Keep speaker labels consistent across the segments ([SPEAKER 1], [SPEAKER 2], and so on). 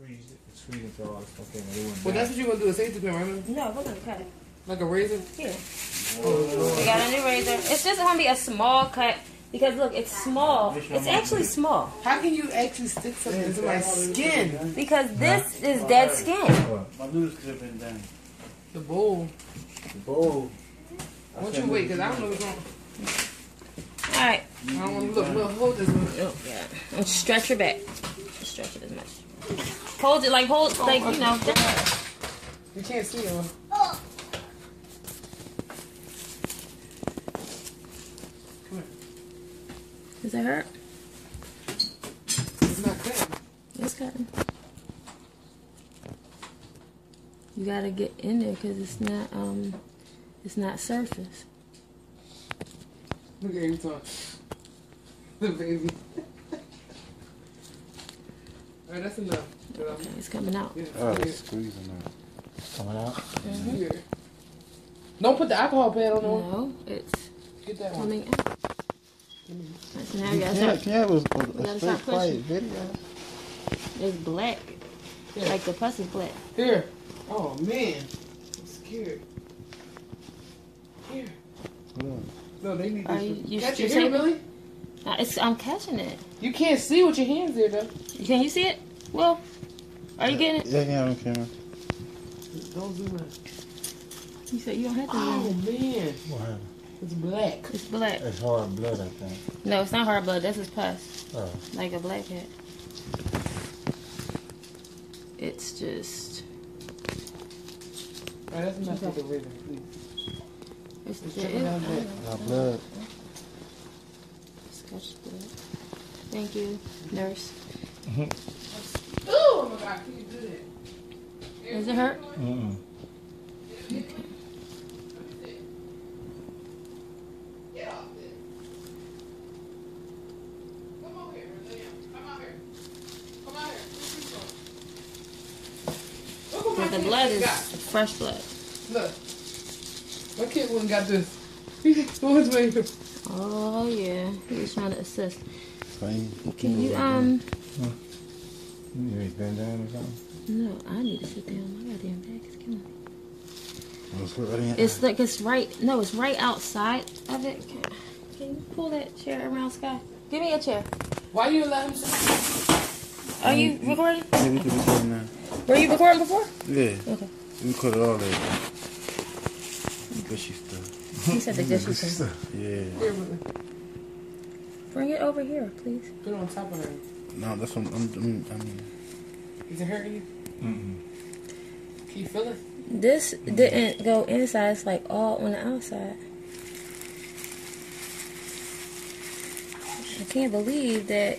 [SPEAKER 1] freeze it. It's freezing to all this. Okay, they went
[SPEAKER 2] Well, that's what you want to do, a safety pin, right?
[SPEAKER 3] No, we're gonna cut it.
[SPEAKER 2] Like a razor?
[SPEAKER 3] Yeah.
[SPEAKER 2] Oh, oh, oh,
[SPEAKER 3] We got a new razor. It's just gonna be a small cut because look, it's small. It's actually small
[SPEAKER 2] How can you actually stick something into my skin?
[SPEAKER 3] because this is dead skin.
[SPEAKER 1] What?
[SPEAKER 4] My noodles been down.
[SPEAKER 2] The bowl.
[SPEAKER 1] The bowl.
[SPEAKER 2] Why don't you wait? Because I don't know what's wrong.
[SPEAKER 3] All right.
[SPEAKER 2] I don't want to look. Look, hold this one.
[SPEAKER 3] Oh, yeah. And stretch your back. Stretch it as much. Hold it like hold like you know. just-
[SPEAKER 2] You can't see it.
[SPEAKER 3] Does it hurt?
[SPEAKER 2] It's not cutting.
[SPEAKER 3] It's cutting. You gotta get in there because it's not um, it's not surface.
[SPEAKER 2] Look at him talk. The baby. Alright, that's enough. Get off.
[SPEAKER 3] Okay, it's coming out.
[SPEAKER 2] Yeah,
[SPEAKER 4] Oh,
[SPEAKER 2] here.
[SPEAKER 4] it's squeezing out.
[SPEAKER 1] Coming out.
[SPEAKER 2] Here. Don't put the alcohol pad on. No.
[SPEAKER 3] No, it's
[SPEAKER 2] Get that one.
[SPEAKER 3] coming out. So now you gotta
[SPEAKER 4] Can you,
[SPEAKER 3] start.
[SPEAKER 4] can you have a, a,
[SPEAKER 3] gotta
[SPEAKER 4] straight
[SPEAKER 3] start
[SPEAKER 4] quiet
[SPEAKER 3] pushing.
[SPEAKER 4] video?
[SPEAKER 3] It's black,
[SPEAKER 2] Here.
[SPEAKER 3] like the pussy black.
[SPEAKER 2] Here. Oh man. I'm scared. Here.
[SPEAKER 4] Look.
[SPEAKER 2] No, they need
[SPEAKER 3] Are
[SPEAKER 2] this.
[SPEAKER 3] you-
[SPEAKER 2] one.
[SPEAKER 3] you-
[SPEAKER 2] Catch
[SPEAKER 3] you
[SPEAKER 2] it here,
[SPEAKER 3] tape it?
[SPEAKER 2] Billy.
[SPEAKER 3] Uh, It's, I'm catching it.
[SPEAKER 2] You can't see with your hands there, though.
[SPEAKER 3] Can you see it? Well, are you getting it?
[SPEAKER 4] Yeah, yeah, on camera.
[SPEAKER 2] Don't zoom in.
[SPEAKER 3] You said you don't have to.
[SPEAKER 2] Oh
[SPEAKER 3] zoom.
[SPEAKER 2] man,
[SPEAKER 1] What happened?
[SPEAKER 2] it's black.
[SPEAKER 3] It's black.
[SPEAKER 1] It's hard blood, I think.
[SPEAKER 3] No, it's not hard blood. That's his pus,
[SPEAKER 1] Oh.
[SPEAKER 3] like a black cat. It's just.
[SPEAKER 2] Alright, that's not for the rhythm, please.
[SPEAKER 3] It's,
[SPEAKER 2] It's
[SPEAKER 3] it
[SPEAKER 2] dripping down
[SPEAKER 3] is-
[SPEAKER 2] black.
[SPEAKER 4] My blood.
[SPEAKER 3] Scotch blood. Thank you, nurse.
[SPEAKER 2] Oh my god, can you do that?
[SPEAKER 3] Does it hurt?
[SPEAKER 1] Mm-mm.
[SPEAKER 2] Get off this. Come over here, Brazilian. Come out here. Come out here. Look what my
[SPEAKER 3] But the blood is fresh blood.
[SPEAKER 2] Look. My kid wouldn't got this. What's my
[SPEAKER 3] Oh yeah, he's trying to assist.
[SPEAKER 4] Fine.
[SPEAKER 3] Can you um?
[SPEAKER 1] You need to bend down or something?
[SPEAKER 3] No, I need to sit down. My goddamn back is killing me.
[SPEAKER 4] Right.
[SPEAKER 3] It's like it's right. No, it's right outside of it. Can, can you pull that chair around, Sky? Give me a chair.
[SPEAKER 2] Why you let him sit?
[SPEAKER 3] Are you recording?
[SPEAKER 4] Yeah, we can record now.
[SPEAKER 3] Were you recording before?
[SPEAKER 4] Yeah.
[SPEAKER 3] Okay.
[SPEAKER 4] We cut it all there. Gushy stuff.
[SPEAKER 3] He said the gushy thing.
[SPEAKER 4] Yeah.
[SPEAKER 3] Bring it over here, please.
[SPEAKER 2] Put it on top of her.
[SPEAKER 4] No, that's what I'm, I'm, I'm I mean.
[SPEAKER 2] Is it hurting you?
[SPEAKER 1] Mm-mm.
[SPEAKER 2] Can you feel it?
[SPEAKER 3] This didn't go inside. It's like all on the outside. I can't believe that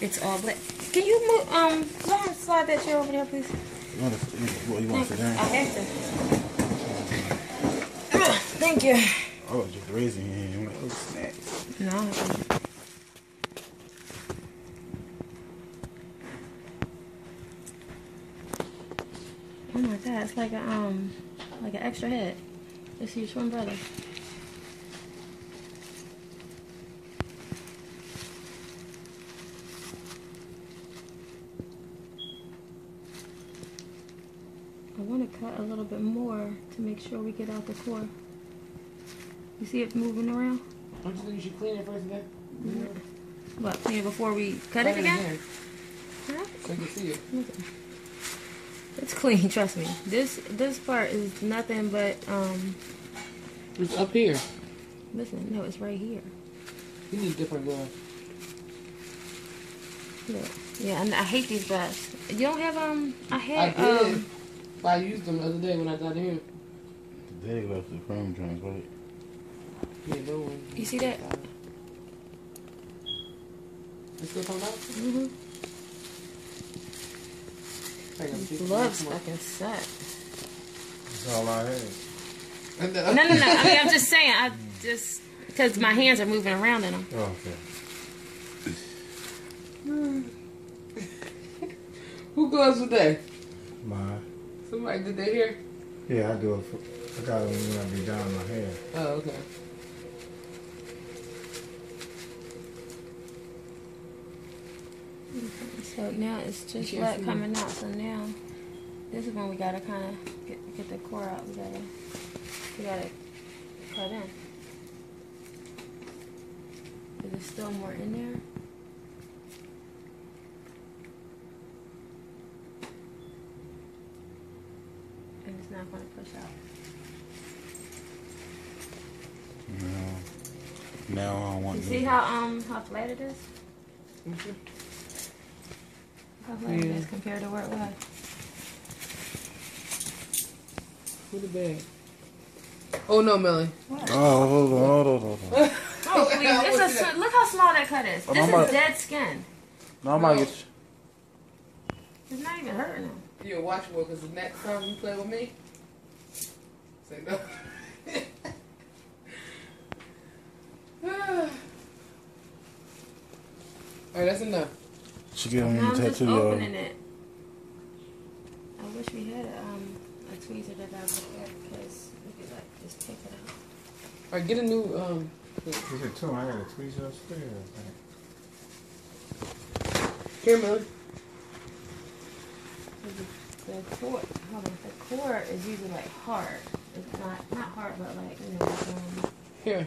[SPEAKER 3] it's all black. Can you move? Um, go ahead slide that chair over there, please.
[SPEAKER 4] You want to, what, you want to sit
[SPEAKER 3] I have to. Thank you.
[SPEAKER 4] Oh, just raising your hand. I'm like, oh, snap.
[SPEAKER 3] No. I haven't. Oh my god, it's like a um like an extra head. It's your twin brother. I want to cut a little bit more to make sure we get out the core. You see it moving around?
[SPEAKER 2] Don't you think you should clean it first again?
[SPEAKER 3] What, clean it before we cut it again? Huh?
[SPEAKER 2] So you can see it.
[SPEAKER 3] It's clean, trust me. This this part is nothing but um
[SPEAKER 2] It's up here.
[SPEAKER 3] listen, no, it's right here.
[SPEAKER 2] You need different glove.
[SPEAKER 3] Look. Yeah, and I hate these gloves. You don't have um I
[SPEAKER 2] I
[SPEAKER 3] had
[SPEAKER 2] did.
[SPEAKER 3] um
[SPEAKER 2] I used them the other day when I got here.
[SPEAKER 4] They left the chrome joints, right?
[SPEAKER 2] Yeah, those ones.
[SPEAKER 3] you see that?
[SPEAKER 2] It still coming out?
[SPEAKER 3] Mm-hmm.
[SPEAKER 2] Hang on,
[SPEAKER 3] Gloves fucking suck.
[SPEAKER 1] That's all I had.
[SPEAKER 3] no, no, no. I mean, I'm just saying. I just because my hands are moving around in them.
[SPEAKER 1] Oh, okay.
[SPEAKER 2] Who gloves with that?
[SPEAKER 1] Mine.
[SPEAKER 2] Somebody did that here?
[SPEAKER 1] Yeah, I do it. For, I got it when I be down my hair.
[SPEAKER 2] Oh, okay.
[SPEAKER 3] So now it's just
[SPEAKER 2] can't
[SPEAKER 3] blood coming out. So now this is when we gotta kind of get get the core out. We gotta we gotta cut in. Is there still more in there? And it's not gonna push out.
[SPEAKER 4] No. Now I want
[SPEAKER 3] You
[SPEAKER 4] to.
[SPEAKER 3] see how um how flat it is?
[SPEAKER 2] Okay.
[SPEAKER 3] How flat it
[SPEAKER 2] Yeah.
[SPEAKER 3] is compared to where it was.
[SPEAKER 2] Put it back. Oh no, Melly.
[SPEAKER 3] What?
[SPEAKER 4] Oh, hold on, hold on, hold on.
[SPEAKER 3] Oh, please.
[SPEAKER 2] I
[SPEAKER 3] It's a,
[SPEAKER 2] see
[SPEAKER 3] look how small that cut is. This
[SPEAKER 4] I'm about-
[SPEAKER 3] is dead skin.
[SPEAKER 4] No, I might get you.
[SPEAKER 3] It's not even hurting him.
[SPEAKER 2] You watch more because the next time you play with me, say no. All right, that's enough.
[SPEAKER 4] She giving me
[SPEAKER 3] Now
[SPEAKER 4] a
[SPEAKER 3] I'm just
[SPEAKER 4] tattoo, y'all.
[SPEAKER 3] opening it. I wish we had um, a tweezer that I could get because we could like just take it out.
[SPEAKER 2] All right, get a new um.
[SPEAKER 1] Is it two? I got a tweezer upstairs. I.
[SPEAKER 2] Here, Melly.
[SPEAKER 3] The core, hold on, the core is usually like hard. It's not not hard, but like you know, like, um,
[SPEAKER 2] Here.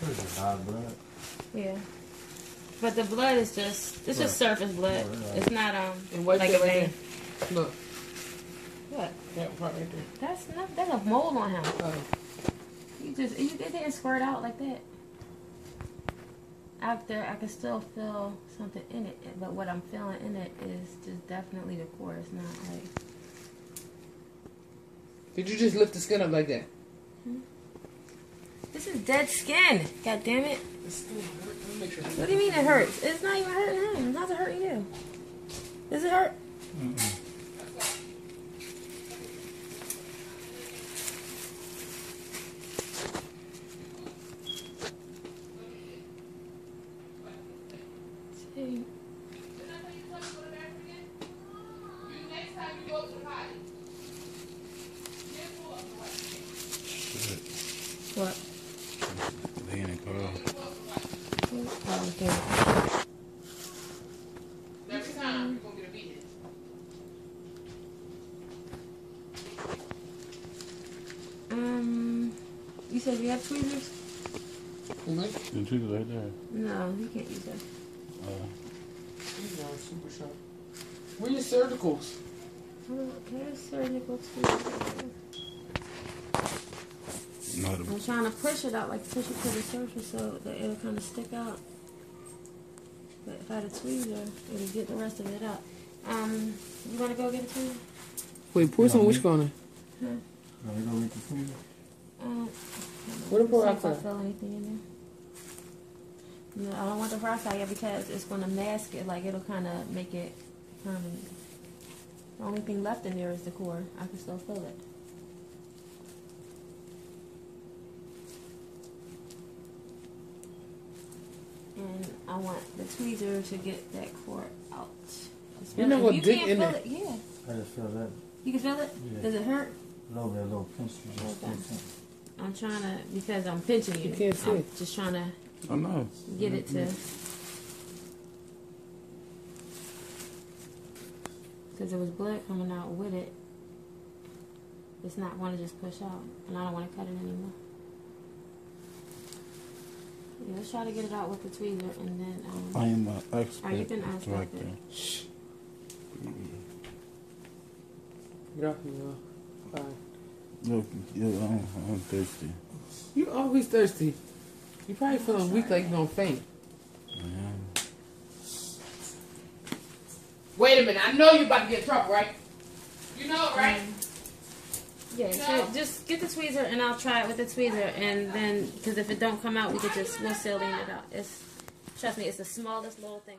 [SPEAKER 1] What is it? Hot blood?
[SPEAKER 3] yeah. But the blood is just it's just surface blood.
[SPEAKER 1] Right, right.
[SPEAKER 3] It's not um
[SPEAKER 2] And wipe
[SPEAKER 3] like a
[SPEAKER 2] right
[SPEAKER 3] vein.
[SPEAKER 2] there. Look,
[SPEAKER 3] What?
[SPEAKER 2] that part right there.
[SPEAKER 3] That's not that's a mold on him.
[SPEAKER 2] Oh,
[SPEAKER 3] You just you, it didn't squirt out like that. After I can still feel something in it, but what I'm feeling in it is just definitely the core. It's not like
[SPEAKER 2] did you just lift the skin up like that?
[SPEAKER 3] this is dead skin. God damn it!
[SPEAKER 2] It's still hurt. Let me make sure.
[SPEAKER 3] What do you mean it hurts? It's not even hurting him. How's it hurting you? Does it hurt? See. What?
[SPEAKER 4] They in the car.
[SPEAKER 3] Oh, okay.
[SPEAKER 2] Next time you're gonna get a beating.
[SPEAKER 3] Um, you said you have tweezers?
[SPEAKER 2] Mm-hmm.
[SPEAKER 4] The truth right there.
[SPEAKER 3] No, you can't use that.
[SPEAKER 4] Uh,
[SPEAKER 2] These are super sharp. Where your cervicals?
[SPEAKER 3] Oh, there's surgical tweezers.
[SPEAKER 4] no,
[SPEAKER 3] I'm trying to push it out, like push it to the surface so that it'll kind of stick out. But if I had a tweezer, it'll get the rest of it out. Um, you want to go get a tweezer?
[SPEAKER 2] Wait, pour some which corner?
[SPEAKER 3] Huh?
[SPEAKER 1] Let me go get the tweezer.
[SPEAKER 3] Um,
[SPEAKER 2] What the
[SPEAKER 3] see if I feel anything in there. No, I don't want the peroxide yet because it's going to mask it. Like it'll kind of make it permanent. The only thing left in there is the core. I can still feel it. And I want the tweezer to get that core out.
[SPEAKER 2] You're
[SPEAKER 3] feel
[SPEAKER 2] not
[SPEAKER 3] it.
[SPEAKER 2] gonna
[SPEAKER 3] you
[SPEAKER 2] dig in
[SPEAKER 3] feel
[SPEAKER 2] there.
[SPEAKER 3] it. Yeah,
[SPEAKER 1] I just feel that
[SPEAKER 3] you can feel it.
[SPEAKER 1] Yeah.
[SPEAKER 3] Does it hurt?
[SPEAKER 1] a little bit, a little pinch. You just
[SPEAKER 3] Okay.
[SPEAKER 1] pinch it.
[SPEAKER 3] I'm trying to because I'm pinching you.
[SPEAKER 2] You can't see
[SPEAKER 3] I'm
[SPEAKER 2] it.
[SPEAKER 3] just trying to
[SPEAKER 4] I know.
[SPEAKER 3] get it to. Because there was blood coming out with it. It's not going to just push out, and I don't want to cut it anymore. Yeah, let's try to get it out with the tweezer, and then um,
[SPEAKER 4] I am an expert.
[SPEAKER 3] Oh, you can ask
[SPEAKER 4] right
[SPEAKER 3] like that.
[SPEAKER 4] there.
[SPEAKER 2] Get off me, y'all. Fine.
[SPEAKER 4] Look, yeah, I'm, I'm thirsty.
[SPEAKER 2] You always thirsty. You probably feeling weak like you gonna faint.
[SPEAKER 4] I am.
[SPEAKER 2] Wait a minute, I know you're about to get in trouble, right? You know it, right?
[SPEAKER 3] um, yeah. So just get the tweezer, and I'll try it with the tweezer, and then because if it don't come out, we could just we'll seal it out. It's trust me, it's the smallest little thing.